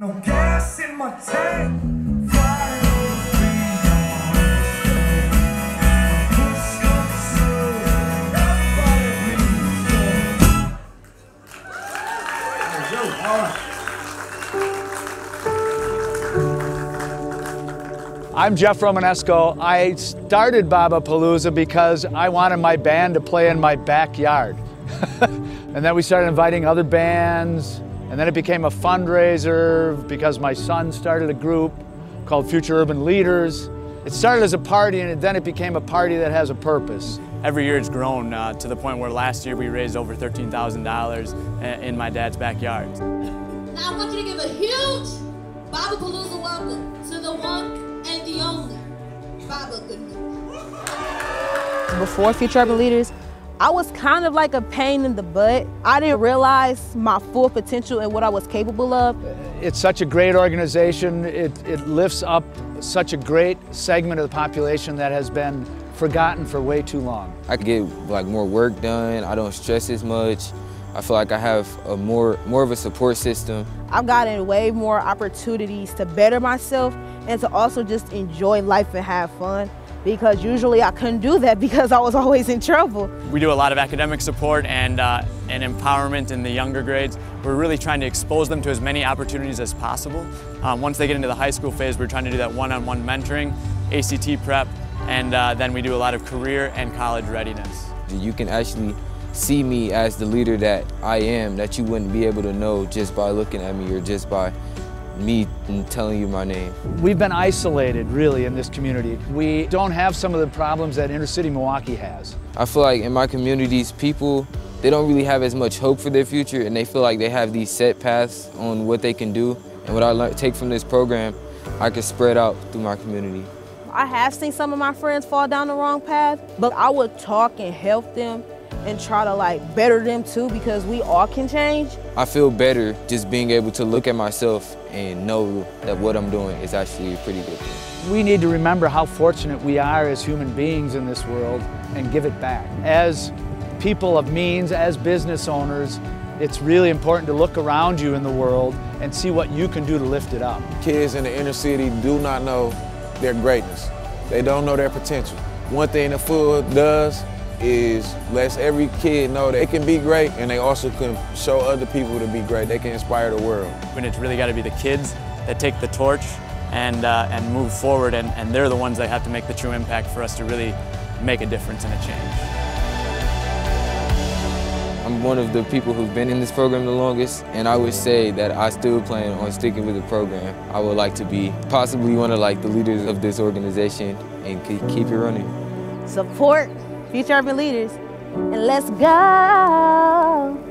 No gas in my tank. I'm Jeff Romanesco. I started Babapalooza because I wanted my band to play in my backyard. and then we started inviting other bands, and then it became a fundraiser because my son started a group called Future Urban Leaders. It started as a party and then it became a party that has a purpose. Every year it's grown uh, to the point where last year we raised over $13,000 in my dad's backyard. Now I want you to give a huge Babapalooza welcome to the one and the only Baba Goodman. Before Future Urban Leaders, I was kind of like a pain in the butt. I didn't realize my full potential and what I was capable of. It's such a great organization. It, it lifts up such a great segment of the population that has been forgotten for way too long. I can get like more work done. I don't stress as much. I feel like I have a more, more of a support system. I've gotten way more opportunities to better myself and to also just enjoy life and have fun because usually I couldn't do that because I was always in trouble. We do a lot of academic support and, uh, and empowerment in the younger grades. We're really trying to expose them to as many opportunities as possible. Um, once they get into the high school phase, we're trying to do that one-on-one -on -one mentoring, ACT prep, and uh, then we do a lot of career and college readiness. You can actually see me as the leader that I am that you wouldn't be able to know just by looking at me or just by me telling you my name. We've been isolated, really, in this community. We don't have some of the problems that inner city Milwaukee has. I feel like in my communities, people, they don't really have as much hope for their future and they feel like they have these set paths on what they can do. And what I learn, take from this program, I can spread out through my community. I have seen some of my friends fall down the wrong path, but I would talk and help them and try to like better them too because we all can change. I feel better just being able to look at myself and know that what I'm doing is actually pretty good. We need to remember how fortunate we are as human beings in this world and give it back. As people of means, as business owners, it's really important to look around you in the world and see what you can do to lift it up. Kids in the inner city do not know their greatness. They don't know their potential. One thing the food does is lets every kid know they can be great and they also can show other people to be great. They can inspire the world. And it's really got to be the kids that take the torch and, uh, and move forward and, and they're the ones that have to make the true impact for us to really make a difference and a change. I'm one of the people who've been in this program the longest, and I would say that I still plan on sticking with the program. I would like to be possibly one of like the leaders of this organization and keep it running. Support future urban leaders, and let's go.